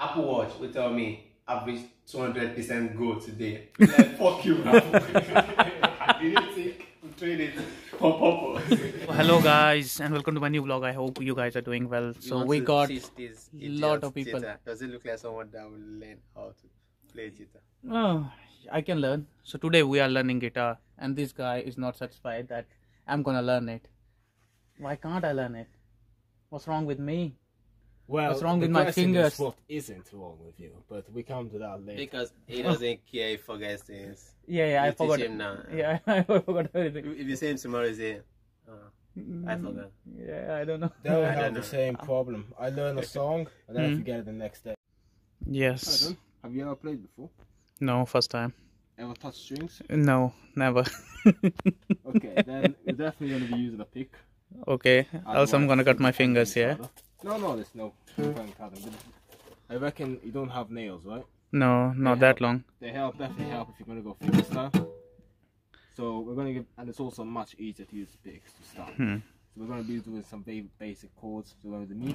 Apple Watch will tell me I've reached 200% goal today. Like, fuck you, man. didn't think to trade it for purpose. Hello guys and welcome to my new vlog. I hope you guys are doing well. So we got a lot of people. Does it look like someone that will learn how to play guitar? Oh, I can learn. So today we are learning guitar and this guy is not satisfied that I'm gonna learn it. Why can't I learn it? What's wrong with me? Well, What's wrong the with my question is fingers? What isn't wrong with you? But we come to that later. Because he doesn't care if he forgets things. Yeah, yeah, You I teach forgot. him now. Yeah, I forgot everything. If you say him tomorrow, you say, oh, I forgot. Yeah, I don't know. They will have the know. same problem. I learn a song and then I Mm. forget it the next day. Yes. Adam, have you ever played before? No, first time. Ever touched strings? No, never. Okay, then you're definitely gonna be using a pick. okay. Also, I'm gonna cut my fingers. Yeah. No, no, there's no point cutting. I reckon you don't have nails, right? No, not that long. They help, definitely help if you're gonna go finger style. So we're gonna give, and it's also much easier to use the picks to start. Hmm. So we're going to be doing some very basic chords. So we're to do me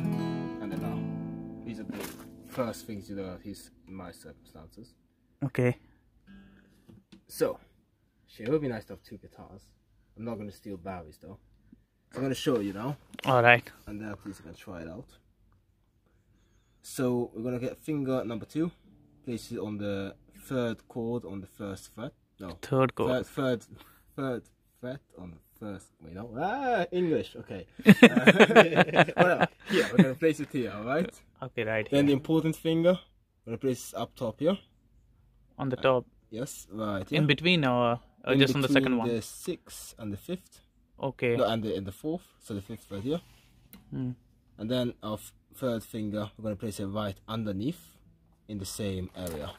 and then now. These are the first things you learn at least in my circumstances. Okay. So, shit, it would be nice to have two guitars. I'm not going to steal Barry's though. I'm to show you now, All right. and then please you can try it out. So we're going to get finger number two, place it on the third chord on the first fret. No, Third chord. third, third, third fret on the first. Wait, no, ah, English. Okay. Uh, whatever. Here, we're gonna place it here. All right. Okay, right Then the important finger, we're gonna place up top here. On the top. Yes, right. Here. In between or, or In just on the second between one? The sixth and the fifth. Okay. No, and the and the fourth. So the fifth right here. Hmm. And then our third finger, we're gonna place it right underneath, in the same area.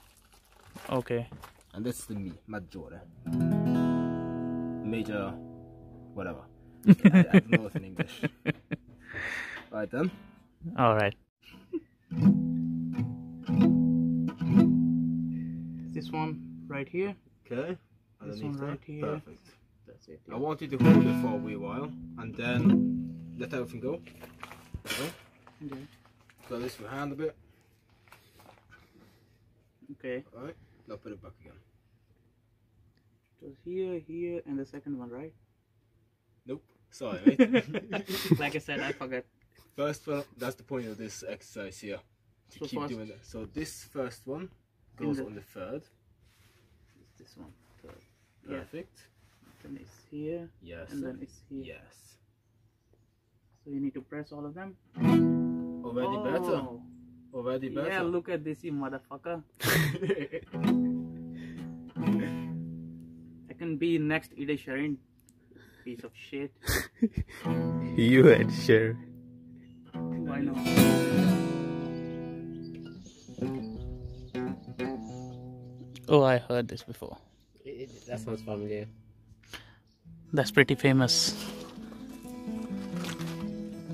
Okay. And that's the mi maggiore. Major, whatever. I, I don't know it in English. Right then. All right. This one right here. Okay. This one right here. Perfect. That's it. I wanted to hold it for a wee while and then let everything go. Okay. Okay. So this your hand a bit. Okay. Alright. Now put it back again. So here, here, and the second one, right? Nope. Sorry, mate. like I said, I forgot. first one, that's the point of this exercise here. To So keep doing that. So this first one goes the- on the third. This one. Third. Yeah. Perfect. Then it's here, Yes. and then it's here. Yes. So you need to press all of them. Already oh. better. Oh. Already better. Yeah, look at this, you motherfucker. I can be next Ed Sheeran. Piece of shit. You and sure. Why not? Oh, I heard this before. That sounds familiar. That's pretty famous.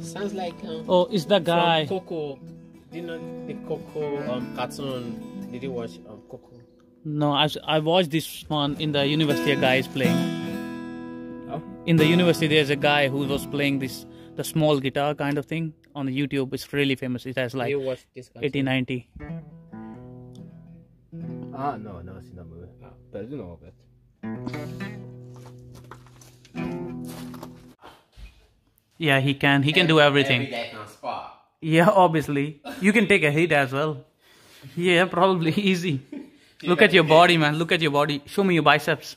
Sounds like um, Oh, it's the guy. Coco. Do you know the Coco um, cartoon? Did you watch um, Coco? No, I, I watched this one in the university. A guy is playing. Oh. In the university, there's a guy who was playing this the small guitar kind of thing on the YouTube. It's really famous. It has like you watch this cartoon? 80, 90. ah, no, no, I've seen that movie. But I do know of it. Yeah, he can. He can do Every everything. guy can spark. Yeah, obviously. You can take a hit as well. Yeah, probably easy. Look at your body, man. Look at your body. Show me your biceps.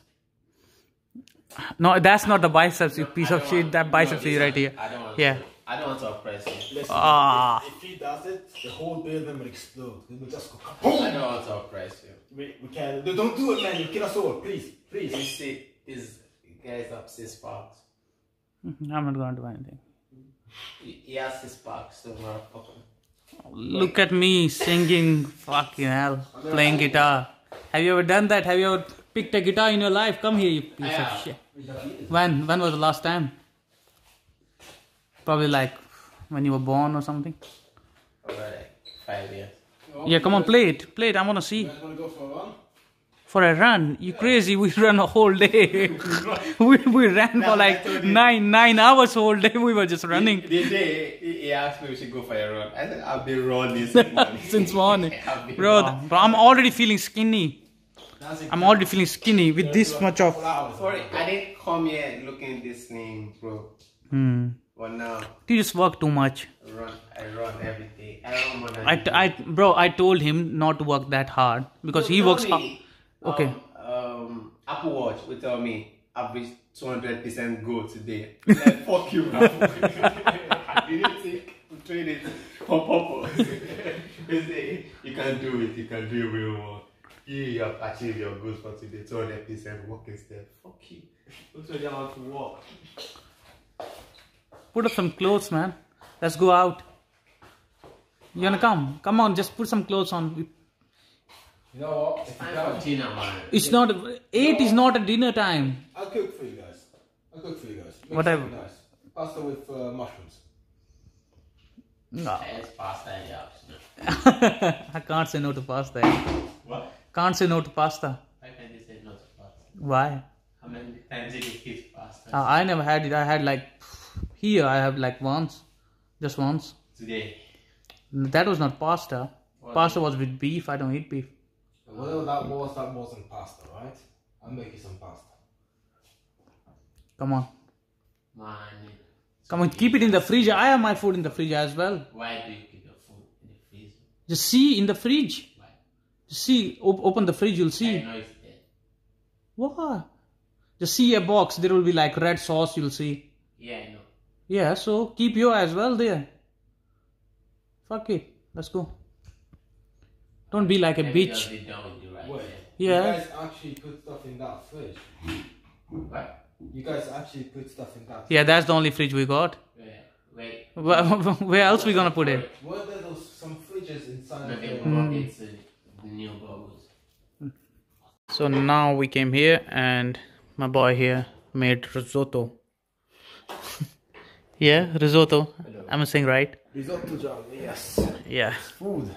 No, that's not the biceps, you piece of shit. That biceps is right here. I don't want Yeah. To, I don't want to oppress you. Ah. If he does it, the whole building will explode. It will just go I kaboom! don't want to oppress you. We, we can Don't do it, man. You kill us all. Please. Please. You Please. see, these guys up six sparks. Mm-hmm. I'm not going to do anything. He, he has six sparks, so motherfucker. Look at me singing, fucking hell, playing guitar. Have you ever done that? Have you ever picked a guitar in your life? Come here, you piece Yeah. of shit. When? When was the last time? Probably like when you were born or something. Over like five years. Yeah, come on, play it. Play it. I want to see. For a run? For a run? You crazy? We run a whole day. we, we ran for like what I told you. nine nine hours whole day. We were just running The day he asked me we should go for a run. I said I've been running since morning. since morning, bro. Bro, I'm already feeling skinny. I'm already feeling skinny with this much of. Sorry, I didn't come here looking this slim, bro. Hmm. But now, You just work too much. I run, I run every day. I run more than I. I, bro, I told him not to work that hard because he works. Hard. Okay. Um, um, Apple Watch will tell me I've reached 200% goal today. Like, fuck you. I didn't take train it for purpose. You say, you can do it, you can do it real well. You, have achieved your goals for today, 200% working step. Fuck you. Looks like you want to walk. Put up some clothes, man. Let's go out. You gonna come? Come on, just put some clothes on. You know what? If you can't, dinner, man. It's not eight. Is not a dinner time. I'll cook for you guys. I'll cook for you guys. Make Whatever. Nice. Pasta with uh, mushrooms. No. It's pasta in the. I can't say no to pasta. What? Can't say no to pasta. Why can't you say no to pasta? Why? How many times did you eat pasta? Uh, I never had it. I had like here. I have like once, just once. Today. That was not pasta. Pasta was with beef. I don't eat beef. Whatever that was, that wasn't pasta, right? I'll make you some pasta. Come on, Man, come on. Keep it in the fridge. I have my food in the fridge as well. why do you keep your food in the freezer? Just see in the fridge. Why? Just see. Op- open the fridge. You'll see. I see. know it's there. What? Just see a box. There will be like red sauce. You'll see. Yeah, I know. Yeah. So keep your as well there. Fuck it. Let's go. Don't be like a Maybe bitch. they'll be done with you right Wait. Yeah. You guys actually put stuff in that fridge. What? You guys actually put stuff in that. Yeah, that's the only fridge we got. Wait, wait. Where, where else we gonna put it? Were there those some fridges inside of Maybe the... we'll the new goggles. So now we came here and my boy here made risotto. yeah, risotto. I'm saying right. Risotto jar, yes. Yeah. Food.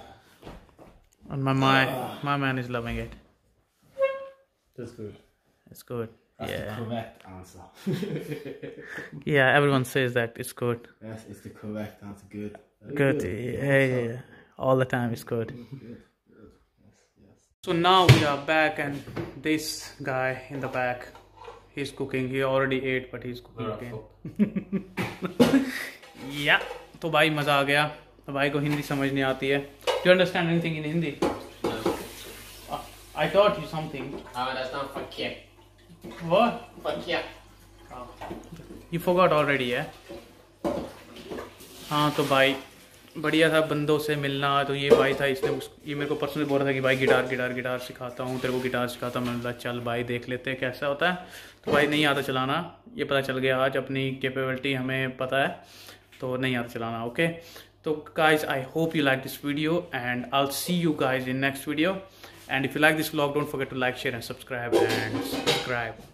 And my my, my man is loving it. That's good. It's good. That's Yeah. the correct answer. Yeah, everyone says that it's good. yes, it's the correct answer. Good. Very Good. Yeah, yeah, yeah. All the time it's good. So now we are back and this guy in the back, he's cooking. He already ate but he's cooking again. या तो भाई मज़ा आ गया तो भाई को हिंदी समझ नहीं आती है do understand anything in Hindi No. I taught you something I understand fuck yeah. What Fuck yeah. You forgot already है हाँ तो भाई बढ़िया था बंदों से मिलना तो ये भाई था इसने उस, ये मेरे को पर्सनली बोल रहा था कि भाई गिटार गिटार गिटार सिखाता हूँ तेरे को गिटार सिखाता हूँ। मैंने बोला चल भाई देख लेते हैं कैसा होता है। तो भाई नहीं आता चलाना ये पता चल गया आज अपनी कैपेबिलिटी हमें पता है तो नहीं आता चलाना ओके तो guys i hope you like this video and i'll see you guys in next video. And if you like this vlog don't forget to like share and subscribe and subscribe